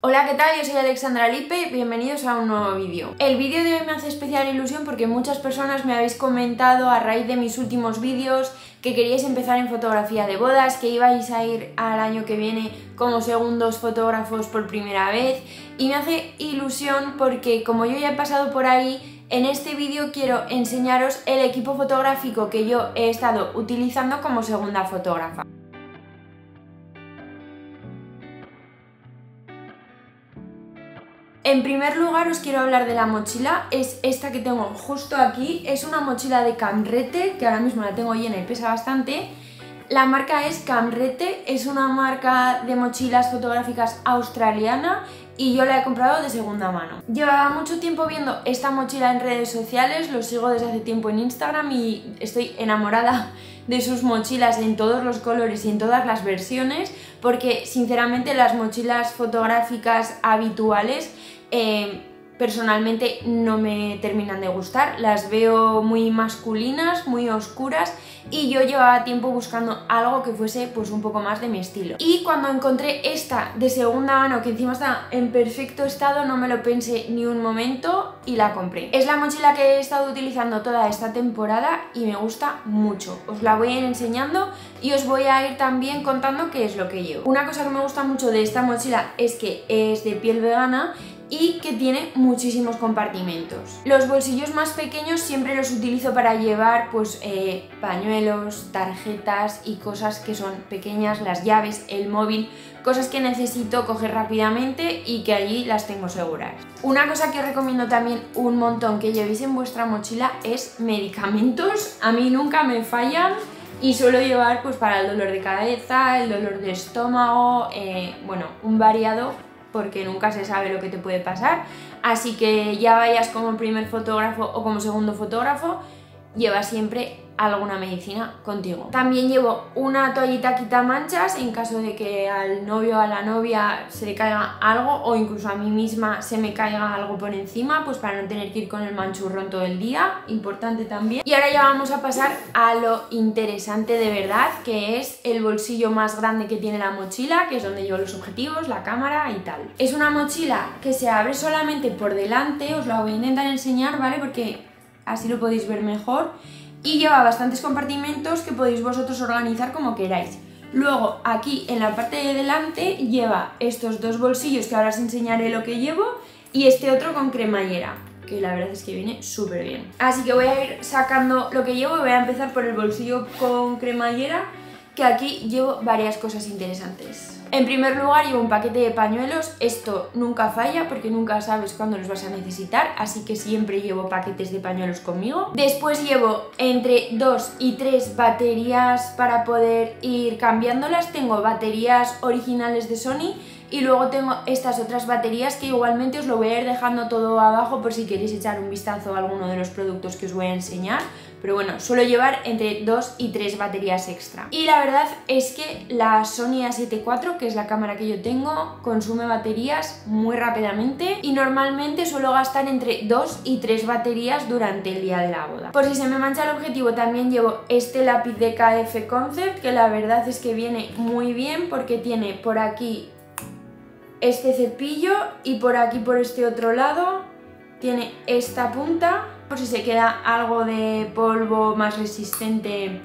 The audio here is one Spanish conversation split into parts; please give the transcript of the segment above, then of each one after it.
Hola, ¿qué tal? Yo soy Alexandra Lipe, bienvenidos a un nuevo vídeo. El vídeo de hoy me hace especial ilusión porque muchas personas me habéis comentado a raíz de mis últimos vídeos que queríais empezar en fotografía de bodas, que ibais a ir al año que viene como segundos fotógrafos por primera vez y me hace ilusión porque como yo ya he pasado por ahí, en este vídeo quiero enseñaros el equipo fotográfico que yo he estado utilizando como segunda fotógrafa. En primer lugar os quiero hablar de la mochila, es esta que tengo justo aquí, es una mochila de Camrete, que ahora mismo la tengo llena y pesa bastante. La marca es Camrete, es una marca de mochilas fotográficas australiana y yo la he comprado de segunda mano. Llevaba mucho tiempo viendo esta mochila en redes sociales, lo sigo desde hace tiempo en Instagram y estoy enamorada de sus mochilas en todos los colores y en todas las versiones porque sinceramente las mochilas fotográficas habituales eh, personalmente no me terminan de gustar, las veo muy masculinas, muy oscuras y yo llevaba tiempo buscando algo que fuese pues un poco más de mi estilo. Y cuando encontré esta de segunda mano que encima está en perfecto estado no me lo pensé ni un momento y la compré. Es la mochila que he estado utilizando toda esta temporada y me gusta mucho. Os la voy a ir enseñando y os voy a ir también contando qué es lo que llevo. Una cosa que me gusta mucho de esta mochila es que es de piel vegana y que tiene muchísimos compartimentos. Los bolsillos más pequeños siempre los utilizo para llevar pues eh, pañuelos, tarjetas y cosas que son pequeñas, las llaves, el móvil, cosas que necesito coger rápidamente y que allí las tengo seguras. Una cosa que recomiendo también un montón que llevéis en vuestra mochila es medicamentos. A mí nunca me fallan y suelo llevar pues para el dolor de cabeza, el dolor de estómago, eh, bueno, un variado porque nunca se sabe lo que te puede pasar. Así que ya vayas como primer fotógrafo o como segundo fotógrafo, lleva siempre alguna medicina contigo. También llevo una toallita quita manchas en caso de que al novio o a la novia se le caiga algo o incluso a mí misma se me caiga algo por encima, pues para no tener que ir con el manchurrón todo el día, importante también. Y ahora ya vamos a pasar a lo interesante de verdad, que es el bolsillo más grande que tiene la mochila, que es donde llevo los objetivos, la cámara y tal. Es una mochila que se abre solamente por delante, os la voy a intentar enseñar, ¿vale? Porque así lo podéis ver mejor y lleva bastantes compartimentos que podéis vosotros organizar como queráis. Luego aquí en la parte de delante lleva estos dos bolsillos que ahora os enseñaré lo que llevo y este otro con cremallera que la verdad es que viene súper bien. Así que voy a ir sacando lo que llevo voy a empezar por el bolsillo con cremallera que aquí llevo varias cosas interesantes. En primer lugar llevo un paquete de pañuelos, esto nunca falla porque nunca sabes cuándo los vas a necesitar, así que siempre llevo paquetes de pañuelos conmigo. Después llevo entre 2 y 3 baterías para poder ir cambiándolas, tengo baterías originales de Sony y luego tengo estas otras baterías que igualmente os lo voy a ir dejando todo abajo por si queréis echar un vistazo a alguno de los productos que os voy a enseñar. Pero bueno, suelo llevar entre 2 y 3 baterías extra. Y la verdad es que la Sony A7 IV, que es la cámara que yo tengo, consume baterías muy rápidamente y normalmente suelo gastar entre 2 y 3 baterías durante el día de la boda. Por si se me mancha el objetivo también llevo este lápiz de KF Concept, que la verdad es que viene muy bien porque tiene por aquí este cepillo y por aquí por este otro lado tiene esta punta por si se queda algo de polvo más resistente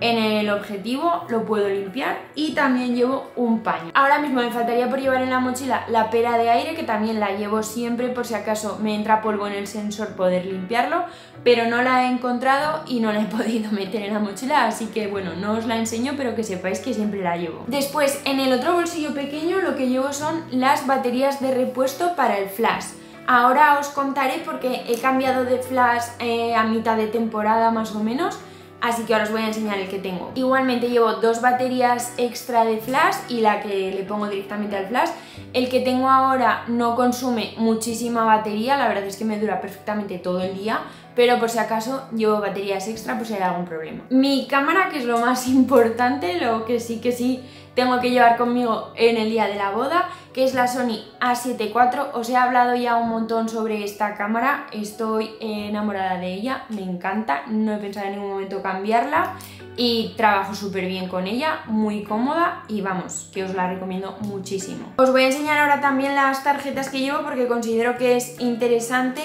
en el objetivo lo puedo limpiar y también llevo un paño. Ahora mismo me faltaría por llevar en la mochila la pera de aire que también la llevo siempre por si acaso me entra polvo en el sensor poder limpiarlo pero no la he encontrado y no la he podido meter en la mochila así que bueno, no os la enseño pero que sepáis que siempre la llevo. Después en el otro bolsillo pequeño lo que llevo son las baterías de repuesto para el flash. Ahora os contaré porque he cambiado de flash eh, a mitad de temporada más o menos así que ahora os voy a enseñar el que tengo. Igualmente llevo dos baterías extra de flash y la que le pongo directamente al flash. El que tengo ahora no consume muchísima batería, la verdad es que me dura perfectamente todo el día, pero por si acaso llevo baterías extra por si hay algún problema. Mi cámara, que es lo más importante, lo que sí que sí tengo que llevar conmigo en el día de la boda, que es la Sony A7 IV. Os he hablado ya un montón sobre esta cámara, estoy enamorada de ella, me encanta, no he pensado en ningún momento cambiarla y trabajo súper bien con ella, muy cómoda y vamos, que os la recomiendo muchísimo. Os voy a enseñar ahora también las tarjetas que llevo porque considero que es interesante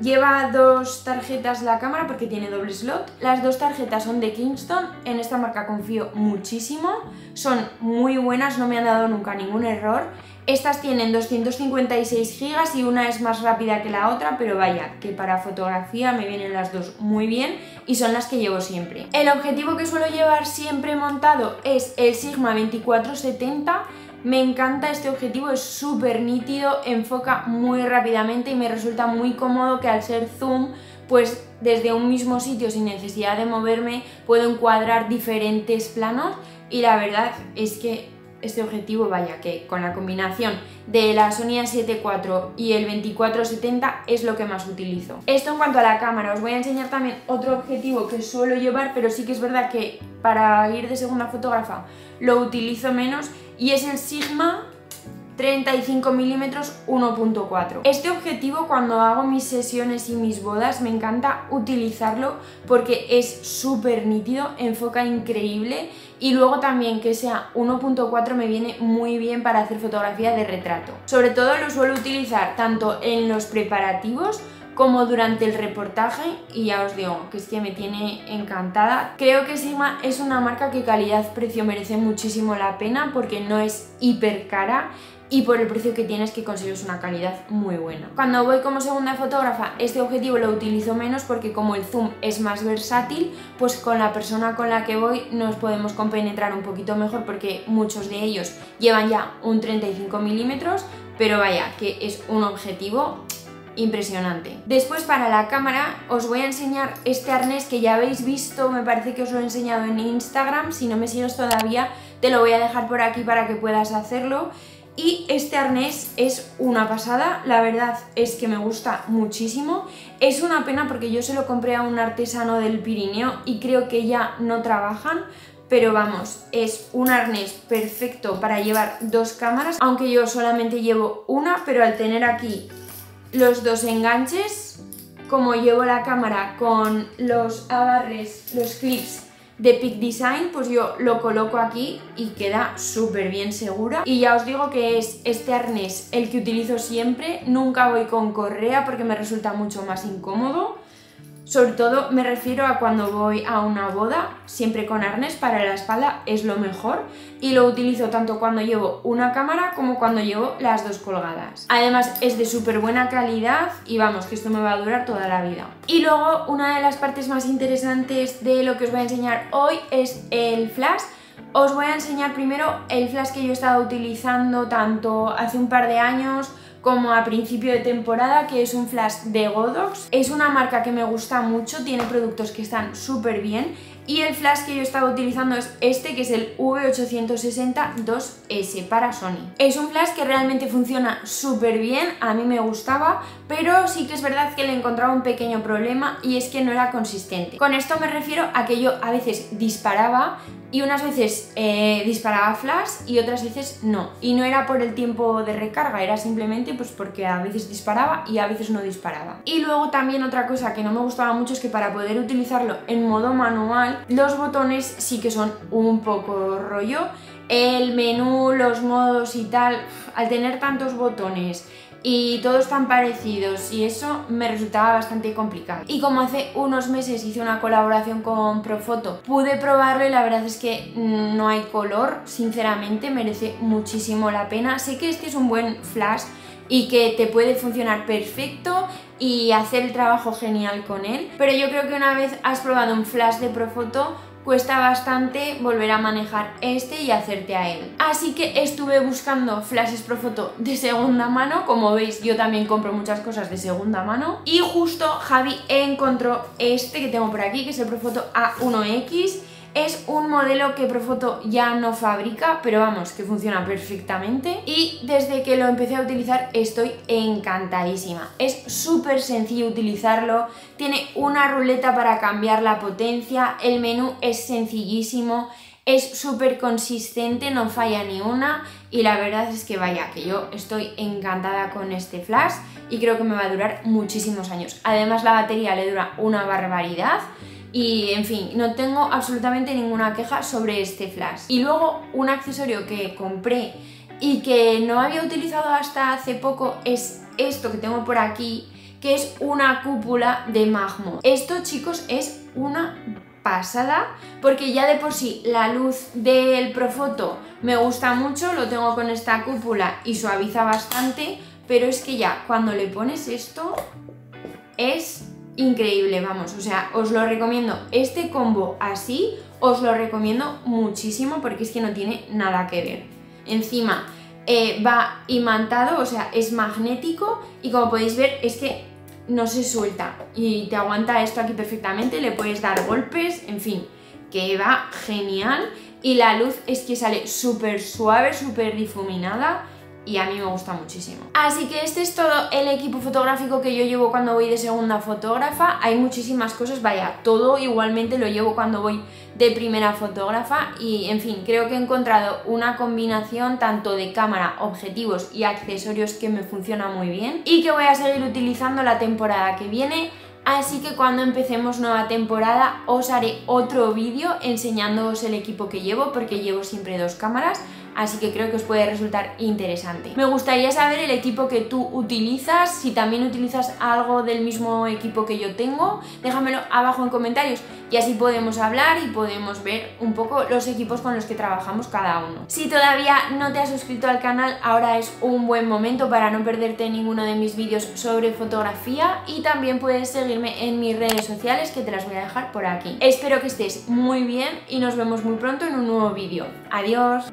Lleva dos tarjetas la cámara porque tiene doble slot. Las dos tarjetas son de Kingston, en esta marca confío muchísimo. Son muy buenas, no me han dado nunca ningún error. Estas tienen 256 GB y una es más rápida que la otra, pero vaya, que para fotografía me vienen las dos muy bien y son las que llevo siempre. El objetivo que suelo llevar siempre montado es el Sigma 2470 me encanta este objetivo, es súper nítido, enfoca muy rápidamente y me resulta muy cómodo que al ser zoom, pues desde un mismo sitio sin necesidad de moverme puedo encuadrar diferentes planos y la verdad es que este objetivo, vaya, que con la combinación de la Sony A7 IV y el 2470 es lo que más utilizo. Esto en cuanto a la cámara, os voy a enseñar también otro objetivo que suelo llevar, pero sí que es verdad que para ir de segunda fotógrafa lo utilizo menos y es el Sigma 35 mm 1.4. Este objetivo cuando hago mis sesiones y mis bodas me encanta utilizarlo porque es súper nítido, enfoca increíble y luego también que sea 1.4 me viene muy bien para hacer fotografía de retrato. Sobre todo lo suelo utilizar tanto en los preparativos como durante el reportaje y ya os digo que es que me tiene encantada. Creo que Sigma es una marca que calidad-precio merece muchísimo la pena porque no es hiper cara y por el precio que tienes que consigues una calidad muy buena. Cuando voy como segunda fotógrafa este objetivo lo utilizo menos porque como el zoom es más versátil pues con la persona con la que voy nos podemos compenetrar un poquito mejor porque muchos de ellos llevan ya un 35 milímetros pero vaya que es un objetivo impresionante. Después para la cámara os voy a enseñar este arnés que ya habéis visto, me parece que os lo he enseñado en Instagram, si no me sigues todavía te lo voy a dejar por aquí para que puedas hacerlo. Y este arnés es una pasada, la verdad es que me gusta muchísimo. Es una pena porque yo se lo compré a un artesano del Pirineo y creo que ya no trabajan, pero vamos, es un arnés perfecto para llevar dos cámaras, aunque yo solamente llevo una, pero al tener aquí los dos enganches, como llevo la cámara con los agarres, los clips de Peak Design, pues yo lo coloco aquí y queda súper bien segura. Y ya os digo que es este arnés el que utilizo siempre, nunca voy con correa porque me resulta mucho más incómodo. Sobre todo me refiero a cuando voy a una boda, siempre con arnés para la espalda es lo mejor y lo utilizo tanto cuando llevo una cámara como cuando llevo las dos colgadas. Además es de súper buena calidad y vamos, que esto me va a durar toda la vida. Y luego una de las partes más interesantes de lo que os voy a enseñar hoy es el flash. Os voy a enseñar primero el flash que yo he estado utilizando tanto hace un par de años como a principio de temporada, que es un flash de Godox. Es una marca que me gusta mucho, tiene productos que están súper bien y el flash que yo estaba utilizando es este, que es el V860-2S para Sony. Es un flash que realmente funciona súper bien, a mí me gustaba, pero sí que es verdad que le encontraba un pequeño problema y es que no era consistente. Con esto me refiero a que yo a veces disparaba y unas veces eh, disparaba flash y otras veces no. Y no era por el tiempo de recarga, era simplemente pues porque a veces disparaba y a veces no disparaba. Y luego también otra cosa que no me gustaba mucho es que para poder utilizarlo en modo manual, los botones sí que son un poco rollo. El menú, los modos y tal, al tener tantos botones y todos tan parecidos y eso me resultaba bastante complicado. Y como hace unos meses hice una colaboración con Profoto, pude probarlo y la verdad es que no hay color, sinceramente merece muchísimo la pena. Sé que este es un buen flash y que te puede funcionar perfecto y hacer el trabajo genial con él, pero yo creo que una vez has probado un flash de Profoto cuesta bastante volver a manejar este y hacerte a él. Así que estuve buscando flashes Profoto de segunda mano, como veis yo también compro muchas cosas de segunda mano y justo Javi encontró este que tengo por aquí, que es el Profoto A1X es un modelo que Profoto ya no fabrica, pero vamos, que funciona perfectamente. Y desde que lo empecé a utilizar estoy encantadísima. Es súper sencillo utilizarlo, tiene una ruleta para cambiar la potencia, el menú es sencillísimo, es súper consistente, no falla ni una y la verdad es que vaya, que yo estoy encantada con este flash y creo que me va a durar muchísimos años. Además la batería le dura una barbaridad y en fin, no tengo absolutamente ninguna queja sobre este flash. Y luego un accesorio que compré y que no había utilizado hasta hace poco es esto que tengo por aquí, que es una cúpula de Magmo. Esto chicos es una pasada porque ya de por sí la luz del Profoto me gusta mucho, lo tengo con esta cúpula y suaviza bastante, pero es que ya cuando le pones esto es increíble, vamos, o sea, os lo recomiendo. Este combo así os lo recomiendo muchísimo porque es que no tiene nada que ver. Encima eh, va imantado, o sea, es magnético y como podéis ver es que no se suelta y te aguanta esto aquí perfectamente, le puedes dar golpes, en fin, que va genial y la luz es que sale súper suave, súper difuminada y a mí me gusta muchísimo. Así que este es todo el equipo fotográfico que yo llevo cuando voy de segunda fotógrafa. Hay muchísimas cosas, vaya, todo igualmente lo llevo cuando voy de primera fotógrafa y en fin, creo que he encontrado una combinación tanto de cámara, objetivos y accesorios que me funciona muy bien y que voy a seguir utilizando la temporada que viene Así que cuando empecemos nueva temporada os haré otro vídeo enseñándoos el equipo que llevo porque llevo siempre dos cámaras así que creo que os puede resultar interesante. Me gustaría saber el equipo que tú utilizas, si también utilizas algo del mismo equipo que yo tengo, déjamelo abajo en comentarios y así podemos hablar y podemos ver un poco los equipos con los que trabajamos cada uno. Si todavía no te has suscrito al canal, ahora es un buen momento para no perderte ninguno de mis vídeos sobre fotografía y también puedes seguirme en mis redes sociales que te las voy a dejar por aquí. Espero que estés muy bien y nos vemos muy pronto en un nuevo vídeo. Adiós.